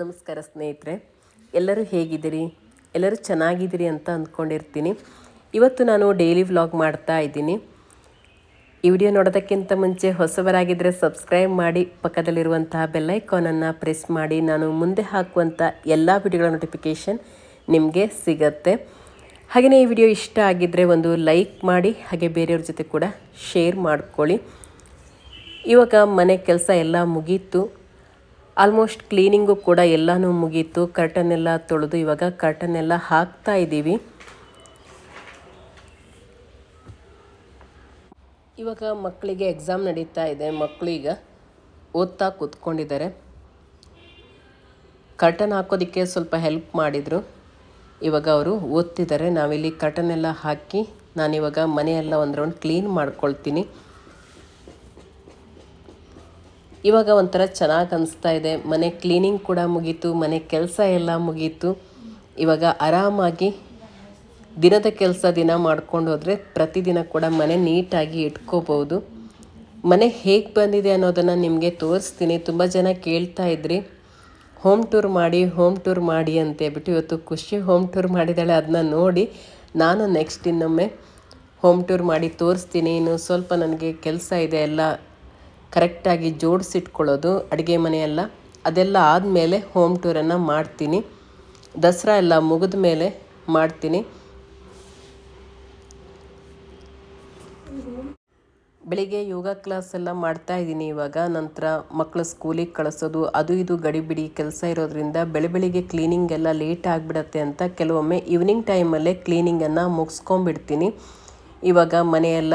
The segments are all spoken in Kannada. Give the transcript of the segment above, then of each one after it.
ನಮಸ್ಕಾರ ಸ್ನೇಹಿತರೆ. ಎಲ್ಲರೂ ಹೇಗಿದ್ದೀರಿ? ಎಲ್ಲರೂ ಚೆನ್ನಾಗಿದ್ದೀರಿ ಅಂತ ಅಂದ್ಕೊಂಡಿರ್ತೀನಿ. ಇವತ್ತು ನಾನು ಡೈಲಿ ವ್ಲಾಗ್ ಮಾಡ್ತಾ ಇದ್ದೀನಿ. ಈ ವಿಡಿಯೋ ನೋಡೋದಕ್ಕಿಂತ ಮುಂಚೆ ಹೊಸಬರಾಗಿದ್ದರೆ ಸಬ್ಸ್ಕ್ರೈಬ್ ಮಾಡಿ, ಪಕ್ಕದಲ್ಲಿರುವಂತಹ ಬೆಲ್ಲೈಕಾನನ್ನು ಪ್ರೆಸ್ ಮಾಡಿ, ನಾನು ಮುಂದೆ ಹಾಕುವಂಥ ಎಲ್ಲ ವಿಡಿಯೋಗಳ ನೋಟಿಫಿಕೇಷನ್ ನಿಮಗೆ ಸಿಗತ್ತೆ. ಹಾಗೆಯೇ ಈ ವಿಡಿಯೋ ಇಷ್ಟ ಆಗಿದ್ದರೆ ಒಂದು ಲೈಕ್ ಮಾಡಿ, ಹಾಗೆ ಬೇರೆಯವ್ರ ಜೊತೆ ಕೂಡ ಶೇರ್ ಮಾಡ್ಕೊಳ್ಳಿ. ಇವಾಗ ಮನೆ ಕೆಲಸ ಎಲ್ಲ ಮುಗೀತು. ಆಲ್ಮೋಸ್ಟ್ ಕ್ಲೀನಿಂಗು ಕೂಡ ಎಲ್ಲನೂ ಮುಗೀತು. ಕರ್ಟನ್ ಎಲ್ಲ ತೊಳೆದು ಇವಾಗ ಕರ್ಟನ್ ಎಲ್ಲ ಹಾಕ್ತಾ ಇದ್ದೀವಿ. ಇವಾಗ ಮಕ್ಕಳಿಗೆ ಎಕ್ಸಾಮ್ ನಡೀತಾ ಇದೆ. ಮಕ್ಕಳು ಓದ್ತಾ ಕೂತ್ಕೊಂಡಿದ್ದಾರೆ. ಕರ್ಟನ್ ಹಾಕೋದಕ್ಕೆ ಸ್ವಲ್ಪ ಹೆಲ್ಪ್ ಮಾಡಿದರು. ಇವಾಗ ಅವರು ಓದ್ತಿದ್ದಾರೆ. ನಾವಿಲ್ಲಿ ಕರ್ಟನ್ ಎಲ್ಲ ಹಾಕಿ ನಾನಿವಾಗ ಮನೆಯೆಲ್ಲ ಒಂದು ರೌಂಡ್ ಕ್ಲೀನ್ ಮಾಡ್ಕೊಳ್ತೀನಿ. ಇವಾಗ ಒಂಥರ ಚೆನ್ನಾಗಿ ಅನಿಸ್ತಾ ಇದೆ. ಮನೆ ಕ್ಲೀನಿಂಗ್ ಕೂಡ ಮುಗೀತು, ಮನೆ ಕೆಲಸ ಎಲ್ಲ ಮುಗೀತು. ಇವಾಗ ಆರಾಮಾಗಿ ದಿನದ ಕೆಲಸ ದಿನ ಮಾಡ್ಕೊಂಡು ಹೋದರೆ ಪ್ರತಿದಿನ ಕೂಡ ಮನೆ ನೀಟಾಗಿ ಇಟ್ಕೋಬೋದು ಮನೆ ಹೇಗೆ ಬಂದಿದೆ ಅನ್ನೋದನ್ನು ನಿಮಗೆ ತೋರಿಸ್ತೀನಿ. ತುಂಬ ಜನ ಕೇಳ್ತಾ ಇದ್ರಿ. ಹೋಮ್ ಟೂರ್ ಮಾಡಿ ಹೋಮ್ ಟೂರ್ ಮಾಡಿ ಅಂತ ಹೇಳ್ಬಿಟ್ಟು ಇವತ್ತು ಖುಷಿ ಹೋಮ್ ಟೂರ್ ಮಾಡಿದ್ದಾಳೆ. ಅದನ್ನ ನೋಡಿ ನಾನು ನೆಕ್ಸ್ಟ್ ಇನ್ನೊಮ್ಮೆ ಹೋಮ್ ಟೂರ್ ಮಾಡಿ ತೋರಿಸ್ತೀನಿ. ಇನ್ನು ಸ್ವಲ್ಪ ನನಗೆ ಕೆಲಸ ಇದೆ ಎಲ್ಲ ಕರೆಕ್ಟಾಗಿ ಜೋಡಿಸಿಟ್ಕೊಳ್ಳೋದು, ಅಡುಗೆ ಮನೆಯೆಲ್ಲ ಅದೆಲ್ಲ ಆದಮೇಲೆ ಹೋಮ್ ಟೂರನ್ನು ಮಾಡ್ತೀನಿ. ದಸರಾ ಎಲ್ಲ ಮುಗಿದ ಮೇಲೆ ಮಾಡ್ತೀನಿ. ಬೆಳಿಗ್ಗೆ ಯೋಗ ಕ್ಲಾಸ್ ಎಲ್ಲ ಮಾಡ್ತಾ ಇದ್ದೀನಿ ಇವಾಗ. ನಂತರ ಮಕ್ಕಳು ಸ್ಕೂಲಿಗೆ ಕಳಿಸೋದು, ಅದು ಇದು ಗಡಿಬಿಡಿ ಕೆಲಸ ಇರೋದ್ರಿಂದ ಬೆಳೆ ಬೆಳಿಗ್ಗೆ ಕ್ಲೀನಿಂಗ್ ಎಲ್ಲ ಲೇಟ್ ಆಗಿಬಿಡತ್ತೆ ಅಂತ ಕೆಲವೊಮ್ಮೆ ಈವ್ನಿಂಗ್ ಟೈಮಲ್ಲೇ ಕ್ಲೀನಿಂಗನ್ನು ಮುಗಿಸ್ಕೊಂಬಿಡ್ತೀನಿ ಇವಾಗ ಮನೆಯೆಲ್ಲ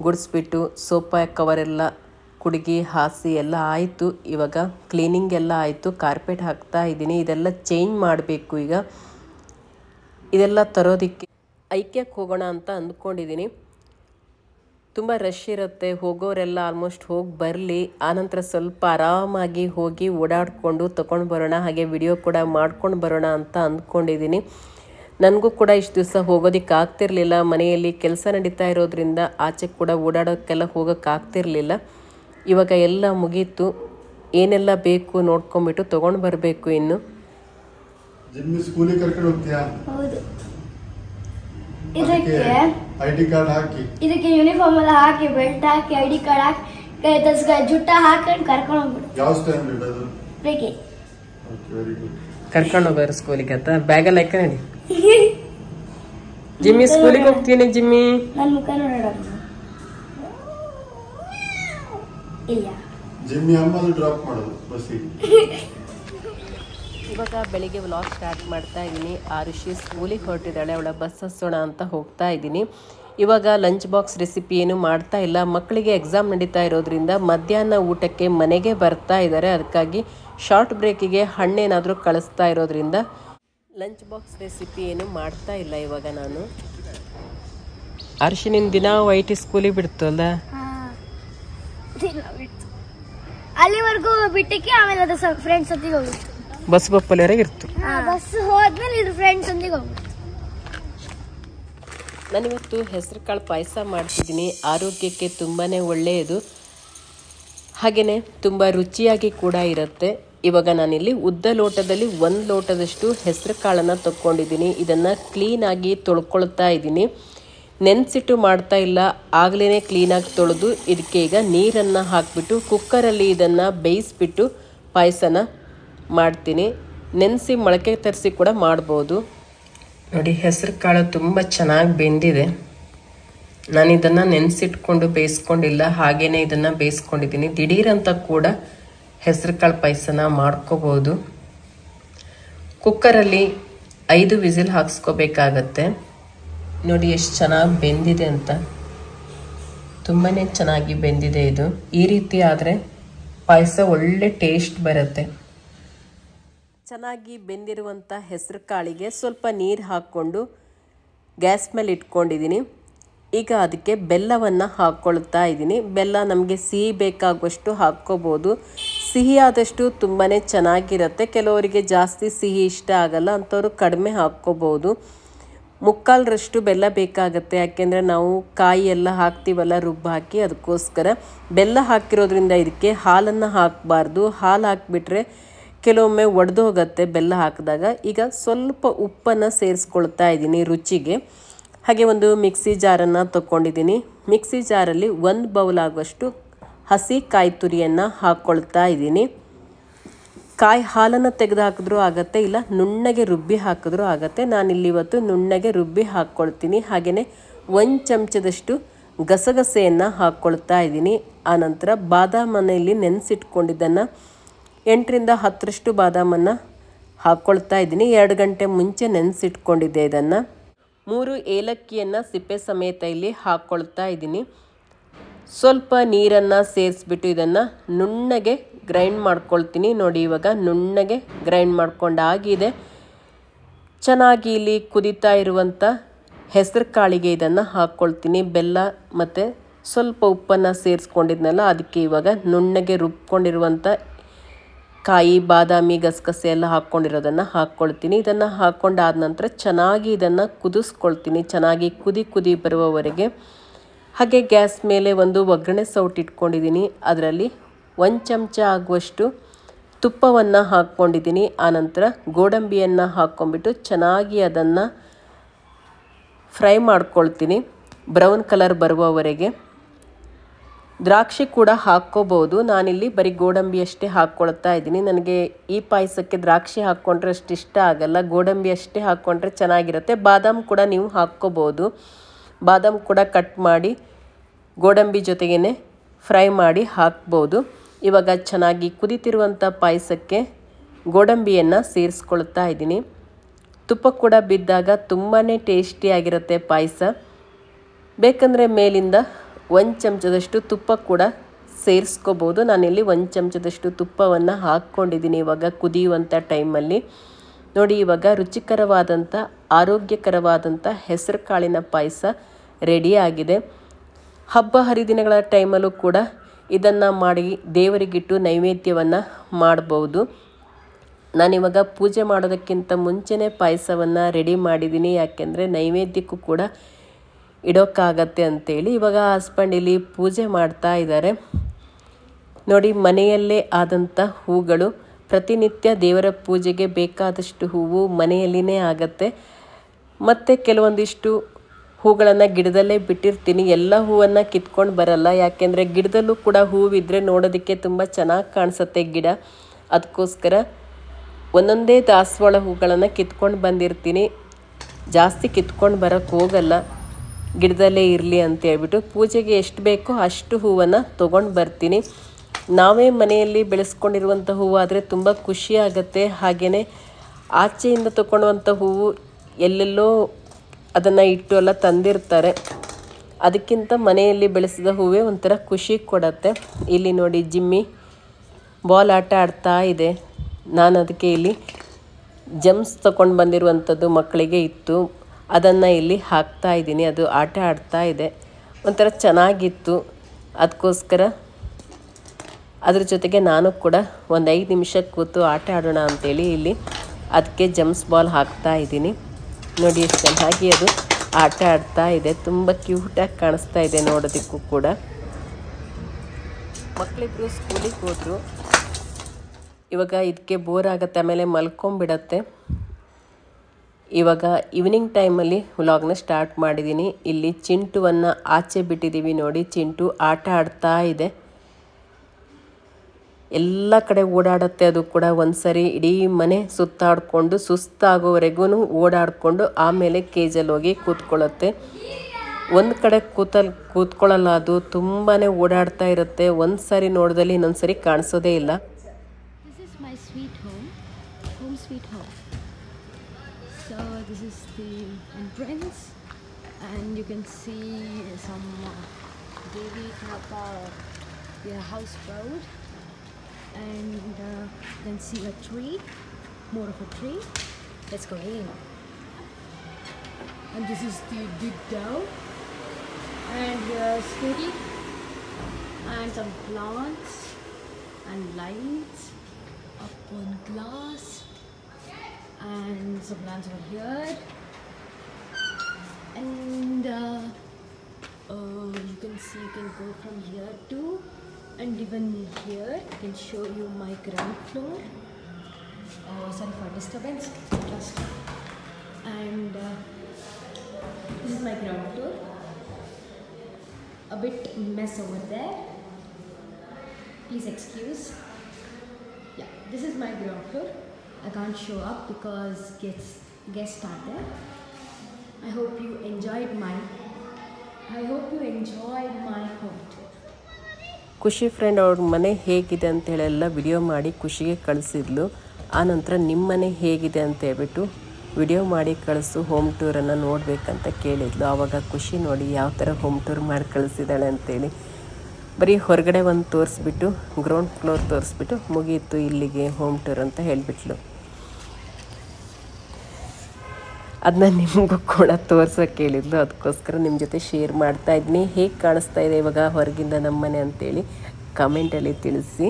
ಗುಡಿಸ್ಬಿಟ್ಟು, ಸೋಫಾ ಕವರೆಲ್ಲ ಕುಡುಗಿ, ಹಾಸಿ ಎಲ್ಲ ಆಯಿತು. ಇವಾಗ ಕ್ಲೀನಿಂಗ್ ಎಲ್ಲ ಆಯಿತು. ಕಾರ್ಪೆಟ್ ಹಾಕ್ತಾ ಇದ್ದೀನಿ. ಇದೆಲ್ಲ ಚೇಂಜ್ ಮಾಡಬೇಕು ಈಗ. ಇದೆಲ್ಲ ತರೋದಕ್ಕೆ ಐಕ್ಯಕ್ಕೆ ಹೋಗೋಣ ಅಂತ ಅಂದ್ಕೊಂಡಿದ್ದೀನಿ. ತುಂಬ ರಶ್ ಇರುತ್ತೆ. ಹೋಗೋರೆಲ್ಲ ಆಲ್ಮೋಸ್ಟ್ ಹೋಗಿ ಬರಲಿ. ಆನಂತರ ಸ್ವಲ್ಪ ಆರಾಮಾಗಿ ಹೋಗಿ ಓಡಾಡಿಕೊಂಡು ತೊಗೊಂಡು ಬರೋಣ. ಹಾಗೆ ವಿಡಿಯೋ ಕೂಡ ಮಾಡ್ಕೊಂಡು ಬರೋಣ ಅಂತ ಅಂದ್ಕೊಂಡಿದ್ದೀನಿ. ನನಗೂ ಕೂಡ ಇಷ್ಟು ದಿವಸ ಹೋಗೋದಕ್ಕೆ ಆಗ್ತಿರ್ಲಿಲ್ಲ. ಮನೆಯಲ್ಲಿ ಕೆಲಸ ನಡೀತಾ ಇರೋದ್ರಿಂದ ಆಚೆ ಕೂಡ ಓಡಾಡೋಕ್ಕೆಲ್ಲ ಹೋಗೋಕ್ಕೆ ಆಗ್ತಿರ್ಲಿಲ್ಲ. ಇವಾಗ ಎಲ್ಲ ಮುಗೀತು ಏನೆಲ್ಲ ಬೇಕು ನೋಡ್ಕೊಂಬಿಟ್ಟು ತೊಗೊಂಡು ಬರಬೇಕು ಇನ್ನು. ಜಿಮ್ಮಿ ಸ್ಕೂಲಿಗೆ ಕರ್ಕೊಂಡು ಹೋಗ್ತೀಯಾ? ಹೌದು. ಇದಕ್ಕೆ ಐ ಕಾರ್ಡ್ ಹಾಕಿ. ಇದಕ್ಕೆ ಯೂನಿಫಾರ್ಮ್ ಎಲ್ಲ ಹಾಕಿ ಬೆಲ್ಟ್ ಹಾಕಿ ಐಡಿ ಕಾರ್ಡ್ ಹಾಕಿ ಕೈ ಜುಟ್ಟ ಹಾಕೊಂಡು ಕರ್ಕೊಂಡು ಹೋಗ್ಬಿಡು. ಯಾವ ಸ್ಟ್ಯಾಂಡ್ ಇಡೋದು ಬೇಕಿ ಓಕೆ ವೆರಿ ಗುಡ್ ಕರ್ಕೊಂಡು ಹೋಗೋರು ಸ್ಕೂಲಿಗೆ ಅಂತ? ನಡಿ ಜಿಮ್ಮಿ ಸ್ಕೂಲಿಗೆ ಹೋಗ್ತೀನಿ ಜಿಮ್ಮಿ. ನನ್ನ ಮುಖ ನೋಡೋಣ ಇಲ್ಲ ಜಿಮ್ಮಿ ಅಮ್ಮದು ಡ್ರಾಪ್ ಮಾಡೋದು ಬಸ್ಸಿಗೆ ಇವಾಗ ಬೆಳಿಗ್ಗೆ ವ್ಲಾಗ್ ಸ್ಟಾರ್ಟ್ ಮಾಡ್ತಾ ಇದ್ದೀನಿ. ಆ ಋಷಿ ಸ್ಕೂಲಿಗೆ ಹೊರಟಿದ್ದಾಳೆ ಅವಳ ಬಸ್ ಹಸೋಣ ಅಂತ ಹೋಗ್ತಾ ಇದ್ದೀನಿ. ಇವಾಗ ಲಂಚ್ ಬಾಕ್ಸ್ ರೆಸಿಪಿ ಏನು ಮಾಡ್ತಾ ಇಲ್ಲ. ಮಕ್ಕಳಿಗೆ ಎಕ್ಸಾಮ್ ನಡೀತಾ ಇರೋದ್ರಿಂದ ಮಧ್ಯಾಹ್ನ ಊಟಕ್ಕೆ ಮನೆಗೆ ಬರ್ತಾ ಇದ್ದಾರೆ. ಅದಕ್ಕಾಗಿ ಶಾರ್ಟ್ ಬ್ರೇಕಿಗೆ ಹಣ್ಣೇನಾದರೂ ಕಳಿಸ್ತಾ ಇರೋದ್ರಿಂದ ಲಂಚ್ ಬಾಕ್ಸ್ ರೆಸಿಪಿ ಏನು ಮಾಡ್ತಾ ಇಲ್ಲ ಇವಾಗ ನಾನು. ಅರ್ಶಿನಿನ ದಿನ ವೈಟಿ ಸ್ಕೂಲಿಗೆ ಬಿಡ್ತಲ್ಲ? ಅಲ್ಲಿವರೆಗೂ ಬಿಟ್ಟಕ್ಕೆ ಆಮೇಲೆ ಅದು ಫ್ರೆಂಡ್ಸ್ ಒತ್ತಿಗೆ ಹೋಗಿ ಬಸ್ ಬಪ್ಪಲಿವರೆಗೆ ಇರ್ತು. ಬಸ್ ಹೋದ್ಮೇಲೆ ಇದ್ರ ಫ್ರೆಂಡ್ಸ್ ಒಂದಿಗೆ ಹೋಗ್ಬಿಟ್ಟು ನಾನಿವತ್ತು ಹೆಸರು ಕಾಳು ಪಾಯಸ ಮಾಡ್ತಿದ್ದೀನಿ. ಆರೋಗ್ಯಕ್ಕೆ ತುಂಬಾ ಒಳ್ಳೆಯದು. ಹಾಗೆಯೇ ತುಂಬ ರುಚಿಯಾಗಿ ಕೂಡ ಇರುತ್ತೆ. ಇವಾಗ ನಾನಿಲ್ಲಿ ಉದ್ದ ಲೋಟದಲ್ಲಿ ಒಂದು ಲೋಟದಷ್ಟು ಹೆಸರು ಕಾಳನ್ನು ತಗೊಂಡಿದ್ದೀನಿ ಇದನ್ನು ಕ್ಲೀನಾಗಿ ತೊಳ್ಕೊಳ್ತಾ ಇದ್ದೀನಿ. ನೆನೆಸಿಟ್ಟು ಮಾಡ್ತಾ ಇಲ್ಲ. ಆಗಲೇ ಕ್ಲೀನಾಗಿ ತೊಳೆದು ಇದಕ್ಕೆ ಈಗ ನೀರನ್ನು ಹಾಕಿಬಿಟ್ಟು ಕುಕ್ಕರಲ್ಲಿ ಇದನ್ನು ಬೇಯಿಸ್ಬಿಟ್ಟು ಪಾಯಸನ ಮಾಡ್ತೀನಿ. ನೆನೆಸಿ ಮೊಳಕೆ ತರಿಸಿ ಕೂಡ ಮಾಡ್ಬೋದು. ನೋಡಿ, ಹೆಸರು ಕಾಳು ತುಂಬ ಚೆನ್ನಾಗಿ ಬೆಂದಿದೆ. ನಾನು ಇದನ್ನು ನೆನೆಸಿಟ್ಕೊಂಡು ಬೇಯಿಸ್ಕೊಂಡಿಲ್ಲ. ಹಾಗೇ ಇದನ್ನು ಬೇಯಿಸ್ಕೊಂಡಿದ್ದೀನಿ ದಿಢೀರಂತ ಕೂಡ ಹೆಸರು ಕಾಳು ಪಾಯಸನ ಮಾಡ್ಕೋಬೋದು. ಕುಕ್ಕರಲ್ಲಿ ಐದು ವಿಸಿಲ್ ಹಾಕ್ಸ್ಕೋಬೇಕಾಗತ್ತೆ. ನೋಡಿ ಎಷ್ಟು ಚೆನ್ನಾಗಿ ಬೆಂದಿದೆ ಅಂತ. ತುಂಬಾ ಚೆನ್ನಾಗಿ ಬೆಂದಿದೆ ಇದು. ಈ ರೀತಿ ಆದರೆ ಪಾಯಸ ಒಳ್ಳೆ ಟೇಸ್ಟ್ ಬರುತ್ತೆ. ಚೆನ್ನಾಗಿ ಬೆಂದಿರುವಂಥ ಹೆಸರು ಕಾಳಿಗೆ ಸ್ವಲ್ಪ ನೀರು ಹಾಕ್ಕೊಂಡು ಗ್ಯಾಸ್ ಮೇಲೆ ಇಟ್ಕೊಂಡಿದ್ದೀನಿ ಈಗ ಅದಕ್ಕೆ ಬೆಲ್ಲವನ್ನು ಹಾಕ್ಕೊಳ್ತಾ ಇದ್ದೀನಿ ಬೆಲ್ಲ ನಮಗೆ ಸಿಹಿ ಬೇಕಾಗುವಷ್ಟು ಹಾಕ್ಕೋಬೋದು. ಸಿಹಿ ಆದಷ್ಟು ತುಂಬಾ ಚೆನ್ನಾಗಿರುತ್ತೆ. ಕೆಲವರಿಗೆ ಜಾಸ್ತಿ ಸಿಹಿ ಇಷ್ಟ ಆಗಲ್ಲ, ಅಂಥವ್ರು ಕಡಿಮೆ ಹಾಕ್ಕೋಬೋದು. ಮುಕ್ಕಾಲರಷ್ಟು ಬೆಲ್ಲ ಬೇಕಾಗತ್ತೆ. ಯಾಕೆಂದರೆ ನಾವು ಕಾಯಿ ಎಲ್ಲ ಹಾಕ್ತೀವಲ್ಲ, ರುಬ್ಬು ಹಾಕಿ ಅದಕ್ಕೋಸ್ಕರ. ಬೆಲ್ಲ ಹಾಕಿರೋದ್ರಿಂದ ಇದಕ್ಕೆ ಹಾಲನ್ನು ಹಾಕಬಾರ್ದು. ಹಾಲು ಹಾಕಿಬಿಟ್ರೆ ಕೆಲವೊಮ್ಮೆ ಒಡೆದು ಹೋಗುತ್ತೆ ಬೆಲ್ಲ ಹಾಕಿದಾಗ. ಈಗ ಸ್ವಲ್ಪ ಉಪ್ಪನ್ನು ಸೇರಿಸ್ಕೊಳ್ತಾ ಇದ್ದೀನಿ ರುಚಿಗೆ. ಹಾಗೆ ಒಂದು ಮಿಕ್ಸಿ ಜಾರನ್ನು ತೊಗೊಂಡಿದ್ದೀನಿ ಮಿಕ್ಸಿ ಜಾರಲ್ಲಿ ಒಂದು ಬೌಲ್ ಆಗುವಷ್ಟು ಹಸಿ ಕಾಯಿ ತುರಿಯನ್ನು ಹಾಕ್ಕೊಳ್ತಾ ಇದ್ದೀನಿ. ಕಾಯಿ ಹಾಲನ್ನು ತೆಗೆದು ಹಾಕಿದ್ರೂ ಆಗತ್ತೆ, ಇಲ್ಲ ನುಣ್ಣಗೆ ರುಬ್ಬಿ ಹಾಕಿದ್ರೂ ಆಗುತ್ತೆ. ನಾನಿಲ್ಲಿ ಇವತ್ತು ನುಣ್ಣಗೆ ರುಬ್ಬಿ ಹಾಕ್ಕೊಳ್ತೀನಿ. ಹಾಗೆಯೇ ಒಂದು ಚಮಚದಷ್ಟು ಗಸಗಸೆಯನ್ನು ಹಾಕ್ಕೊಳ್ತಾ ಇದ್ದೀನಿ. ಆನಂತರ ಬಾದಾಮನೆಯಲ್ಲಿ ನೆನೆಸಿಟ್ಕೊಂಡಿದ್ದನ್ನು ಎಂಟರಿಂದ ಹತ್ತರಷ್ಟು ಬಾದಾಮನ್ನು ಹಾಕ್ಕೊಳ್ತಾ ಇದ್ದೀನಿ. ಎರಡು ಗಂಟೆ ಮುಂಚೆ ನೆನೆಸಿಟ್ಕೊಂಡಿದ್ದೆ ಇದನ್ನು. ಮೂರು ಏಲಕ್ಕಿಯನ್ನು ಸಿಪ್ಪೆ ಸಮೇತ ಇಲ್ಲಿ ಹಾಕ್ಕೊಳ್ತಾ ಇದ್ದೀನಿ. ಸ್ವಲ್ಪ ನೀರನ್ನು ಸೇರಿಸ್ಬಿಟ್ಟು ಇದನ್ನು ನುಣ್ಣಗೆ ಗ್ರೈಂಡ್ ಮಾಡ್ಕೊಳ್ತೀನಿ. ನೋಡಿ, ಇವಾಗ ನುಣ್ಣಗೆ ಗ್ರೈಂಡ್ ಮಾಡ್ಕೊಂಡಾಗಿದೆ. ಚೆನ್ನಾಗಿ ಇಲ್ಲಿ ಕುದೀತಾ ಇರುವಂಥ ಹೆಸರು ಕಾಳಿಗೆ ಇದನ್ನು ಹಾಕ್ಕೊಳ್ತೀನಿ ಬೆಲ್ಲ ಮತ್ತು ಸ್ವಲ್ಪ ಉಪ್ಪನ್ನು ಸೇರಿಸ್ಕೊಂಡಿದ್ನಲ್ಲ, ಅದಕ್ಕೆ ಇವಾಗ ನುಣ್ಣಗೆ ರುಬ್ಕೊಂಡಿರುವಂಥ ಕಾಯಿ, ಬಾದಾಮಿ, ಗಸಗಸೆ ಎಲ್ಲ ಹಾಕ್ಕೊಂಡಿರೋದನ್ನು ಹಾಕ್ಕೊಳ್ತೀನಿ ಇದನ್ನು ಹಾಕ್ಕೊಂಡಾದ ನಂತರ ಚೆನ್ನಾಗಿ ಇದನ್ನು ಕುದಿಸ್ಕೊಳ್ತೀನಿ. ಚೆನ್ನಾಗಿ ಕುದಿ ಕುದಿ ಬರುವವರೆಗೆ. ಹಾಗೆ ಗ್ಯಾಸ್ ಮೇಲೆ ಒಂದು ಒಗ್ಗರಣೆ ಸೌಟ್ ಇಟ್ಕೊಂಡಿದ್ದೀನಿ. ಅದರಲ್ಲಿ ಒಂದು ಚಮಚ ಆಗುವಷ್ಟು ತುಪ್ಪವನ್ನು ಹಾಕ್ಕೊಂಡಿದ್ದೀನಿ. ಆನಂತರ ಗೋಡಂಬಿಯನ್ನು ಹಾಕ್ಕೊಂಡ್ಬಿಟ್ಟು ಚೆನ್ನಾಗಿ ಅದನ್ನು ಫ್ರೈ ಮಾಡ್ಕೊಳ್ತೀನಿ. ಬ್ರೌನ್ ಕಲರ್ ಬರುವವರೆಗೆ. ದ್ರಾಕ್ಷಿ ಕೂಡ ಹಾಕ್ಕೋಬೋದು. ನಾನಿಲ್ಲಿ ಬರೀ ಗೋಡಂಬಿ ಅಷ್ಟೇ ಹಾಕ್ಕೊಳ್ತಾ ಇದ್ದೀನಿ. ನನಗೆ ಈ ಪಾಯಸಕ್ಕೆ ದ್ರಾಕ್ಷಿ ಹಾಕ್ಕೊಂಡ್ರೆ ಅಷ್ಟು ಇಷ್ಟ ಆಗಲ್ಲ. ಗೋಡಂಬಿ ಅಷ್ಟೇ ಹಾಕ್ಕೊಂಡ್ರೆ ಚೆನ್ನಾಗಿರುತ್ತೆ. ಬಾದಾಮ್ ಕೂಡ ನೀವು ಹಾಕ್ಕೋಬೋದು. ಬಾದಾಮ್ ಕೂಡ ಕಟ್ ಮಾಡಿ ಗೋಡಂಬಿ ಜೊತೆಗೇ ಫ್ರೈ ಮಾಡಿ ಹಾಕ್ಬೋದು. ಇವಾಗ ಚೆನ್ನಾಗಿ ಕುದಿತಿರುವಂಥ ಪಾಯಸಕ್ಕೆ ಗೋಡಂಬಿಯನ್ನು ಸೇರಿಸ್ಕೊಳ್ತಾ ಇದ್ದೀನಿ. ತುಪ್ಪ ಕೂಡ ಬಿದ್ದಾಗ ತುಂಬಾ ಟೇಸ್ಟಿಯಾಗಿರುತ್ತೆ ಪಾಯಸ. ಬೇಕಂದರೆ ಮೇಲಿಂದ ಒಂದು ಚಮಚದಷ್ಟು ತುಪ್ಪ ಕೂಡ ಸೇರಿಸ್ಕೋಬೋದು. ನಾನಿಲ್ಲಿ ಒಂದು ಚಮಚದಷ್ಟು ತುಪ್ಪವನ್ನು ಹಾಕ್ಕೊಂಡಿದ್ದೀನಿ ಇವಾಗ ಕುದಿಯುವಂಥ ಟೈಮಲ್ಲಿ. ನೋಡಿ, ಇವಾಗ ರುಚಿಕರವಾದಂಥ, ಆರೋಗ್ಯಕರವಾದಂಥ ಹೆಸರು ಕಾಳಿನ ಪಾಯಸ ರೆಡಿಯಾಗಿದೆ ಹಬ್ಬ ಹರಿದಿನಗಳ ಟೈಮಲ್ಲೂ ಕೂಡ ಇದನ್ನು ಮಾಡಿ ದೇವರಿಗಿಟ್ಟು ನೈವೇದ್ಯವನ್ನು ಮಾಡ್ಬೋದು. ನಾನಿವಾಗ ಪೂಜೆ ಮಾಡೋದಕ್ಕಿಂತ ಮುಂಚೆನೇ ಪಾಯಸವನ್ನು ರೆಡಿ ಮಾಡಿದ್ದೀನಿ. ಯಾಕೆಂದರೆ ನೈವೇದ್ಯಕ್ಕೂ ಕೂಡ ಇಡೋಕ್ಕಾಗತ್ತೆ ಅಂತೇಳಿ ಇವಾಗ ಹಸ್ಬೆಂಡ್ ಇಲ್ಲಿ ಪೂಜೆ ಮಾಡ್ತಾ ಇದ್ದಾರೆ. ನೋಡಿ, ಮನೆಯಲ್ಲೇ ಆದಂಥ ಹೂಗಳು ಪ್ರತಿನಿತ್ಯ ದೇವರ ಪೂಜೆಗೆ ಬೇಕಾದಷ್ಟು ಹೂವು ಮನೆಯಲ್ಲಿನೇ ಆಗತ್ತೆ. ಮತ್ತು ಕೆಲವೊಂದಿಷ್ಟು ಹೂಗಳನ್ನು ಗಿಡದಲ್ಲೇ ಬಿಟ್ಟಿರ್ತೀನಿ. ಎಲ್ಲ ಹೂವನ್ನು ಕಿತ್ಕೊಂಡು ಬರಲ್ಲ. ಯಾಕೆಂದರೆ ಗಿಡದಲ್ಲೂ ಕೂಡ ಹೂವಿದ್ರೆ ನೋಡೋದಕ್ಕೆ ತುಂಬ ಚೆನ್ನಾಗಿ ಕಾಣಿಸುತ್ತೆ ಗಿಡ. ಅದಕ್ಕೋಸ್ಕರ ಒಂದೊಂದೇ ದಾಸವಾಳ ಹೂಗಳನ್ನು ಕಿತ್ಕೊಂಡು ಬಂದಿರ್ತೀನಿ. ಜಾಸ್ತಿ ಕಿತ್ಕೊಂಡು ಬರೋಕ್ಕೆ ಹೋಗಲ್ಲ. ಗಿಡದಲ್ಲೇ ಇರಲಿ ಅಂತ ಹೇಳ್ಬಿಟ್ಟು ಪೂಜೆಗೆ ಎಷ್ಟು ಬೇಕೋ ಅಷ್ಟು ಹೂವನ್ನು ತೊಗೊಂಡು ಬರ್ತೀನಿ. ನಾವೇ ಮನೆಯಲ್ಲಿ ಬೆಳೆಸ್ಕೊಂಡಿರುವಂಥ ಹೂವು ಆದರೆ ತುಂಬ ಖುಷಿ ಹಾಗೆಯೇ ಆಚೆಯಿಂದ ತೊಗೊಳ್ಳುವಂಥ ಹೂವು ಎಲ್ಲೆಲ್ಲೋ ಅದನ್ನು ಇಟ್ಟು ಎಲ್ಲ ತಂದಿರ್ತಾರೆ. ಅದಕ್ಕಿಂತ ಮನೆಯಲ್ಲಿ ಬೆಳೆಸಿದ ಹೂವೇ ಒಂಥರ ಖುಷಿ ಕೊಡತ್ತೆ. ಇಲ್ಲಿ ನೋಡಿ ಜಿಮ್ಮಿ, ಬಾಲ್ ಆಟ ಆಡ್ತಾ ಇದೆ. ನಾನು ಅದಕ್ಕೆ ಇಲ್ಲಿ ಜಮ್ಸ್ ತಗೊಂಡು ಬಂದಿರುವಂಥದ್ದು ಮಕ್ಕಳಿಗೆ ಇತ್ತು. ಅದನ್ನು ಇಲ್ಲಿ ಹಾಕ್ತಾ ಇದ್ದೀನಿ. ಅದು ಆಟ ಆಡ್ತಾ ಇದೆ. ಒಂಥರ ಚೆನ್ನಾಗಿತ್ತು. ಅದಕ್ಕೋಸ್ಕರ ಅದ್ರ ಜೊತೆಗೆ ನಾನು ಕೂಡ ಒಂದು ಐದು ನಿಮಿಷ ಕೂತು ಆಟ ಆಡೋಣ ಅಂತೇಳಿ ಇಲ್ಲಿ ಅದಕ್ಕೆ ಜಮ್ಸ್ ಬಾಲ್ ಹಾಕ್ತಾ ಇದ್ದೀನಿ. ನೋಡಿ ಎಷ್ಟು ಚೆನ್ನಾಗಿ ಅದು ಆಟ ಆಡ್ತಾ ಇದೆ. ತುಂಬ ಕ್ಯೂಟಾಗಿ ಕಾಣಿಸ್ತಾ ಇದೆ ನೋಡೋದಕ್ಕೂ ಕೂಡ. ಮಕ್ಕಳಿಬ್ರು ಸ್ಕೂಲಿಗೆ ಹೋದರು. ಇವಾಗ ಇದಕ್ಕೆ ಬೋರ್ ಆಗುತ್ತೆ, ಆಮೇಲೆ ಮಲ್ಕೊಂಬಿಡತ್ತೆ. ಇವಾಗ ಈವ್ನಿಂಗ್ ಟೈಮಲ್ಲಿ ವ್ಲಾಗ್ನ ಸ್ಟಾರ್ಟ್ ಮಾಡಿದ್ದೀನಿ ಇಲ್ಲಿ ಚಿಂಟುವನ್ನು ಆಚೆ ಬಿಟ್ಟಿದ್ದೀವಿ ನೋಡಿ. ಚಿಂಟು ಆಟ ಆಡ್ತಾ ಇದೆ. ಎಲ್ಲ ಕಡೆ ಓಡಾಡುತ್ತೆ. ಅದು ಕೂಡ ಒಂದ್ಸರಿ ಇಡೀ ಮನೆ ಸುತ್ತಾಡಿಕೊಂಡು ಸುಸ್ತಾಗೋವರೆಗೂ ಓಡಾಡಿಕೊಂಡು ಆಮೇಲೆ ಕೇಜಲ್ಲಿ ಹೋಗಿ ಕೂತ್ಕೊಳ್ಳುತ್ತೆ. ಒಂದು ಕಡೆ ಕೂತಲ್, ಕೂತ್ಕೊಳ್ಳಲ್ಲ, ಅದು ತುಂಬಾ ಓಡಾಡ್ತಾ ಇರುತ್ತೆ. ಒಂದು ಸಾರಿ ನೋಡಿದಲ್ಲಿ ಇನ್ನೊಂದು ಸರಿ ಕಾಣಿಸೋದೇ ಇಲ್ಲ. House and uh, uh, can see a tree, more of a tree. Let's go in. And this is the big dove, and here scooty, and some plants. And lights. Up on glass. And some plants over here. And uh, uh, you can see you can go from here too and even here I can show you my ground floor. Sorry for disturbance just. And uh, this is my ground floor. A bit mess over there. Please excuse. Yeah this is my ground floor. I can't show up because guests guests are there. I hope you enjoyed my i hope you enjoyed my home tour ಖುಷಿ ಫ್ರೆಂಡ್ ಅವ್ರ ಮನೆ ಹೇಗಿದೆ ಅಂತೇಳೆಲ್ಲ ವಿಡಿಯೋ ಮಾಡಿ ಖುಷಿಗೆ ಕಳಿಸಿದ್ಲು. ಆನಂತರ ನಿಮ್ಮ ಮನೆ ಹೇಗಿದೆ ಅಂತ ಹೇಳ್ಬಿಟ್ಟು ವಿಡಿಯೋ ಮಾಡಿ ಕಳಿಸು ಹೋಮ್ ಟೂರನ್ನು ನೋಡಬೇಕಂತ ಕೇಳಿದ್ಲು. ಆವಾಗ ಖುಷಿ ನೋಡಿ ಯಾವ ಥರ ಹೋಮ್ ಟೂರ್ ಮಾಡಿ ಕಳಿಸಿದ್ದಾಳೆ ಅಂತೇಳಿ ಬರೀ ಹೊರಗಡೆ ಒಂದು ತೋರಿಸ್ಬಿಟ್ಟು ಗ್ರೌಂಡ್ ಫ್ಲೋರ್ ತೋರಿಸ್ಬಿಟ್ಟು ಮುಗೀತು ಇಲ್ಲಿಗೆ ಹೋಮ್ ಟೂರ್ ಅಂತ ಹೇಳಿಬಿಟ್ಲು. ಅದನ್ನ ನಿಮಗೂ ಕೂಡ ತೋರ್ಸೋಕೆ ಹೇಳಿದ್ಲು ಅದಕ್ಕೋಸ್ಕರ ನಿಮ್ಮ ಜೊತೆ ಶೇರ್ ಮಾಡ್ತಾ ಇದ್ದೀನಿ ಹೇಗೆ ಕಾಣಿಸ್ತಾ ಇದೆ ಇವಾಗ ಹೊರಗಿಂದ ನಮ್ಮನೆ ಅಂತೇಳಿ ಕಮೆಂಟಲ್ಲಿ ತಿಳಿಸಿ.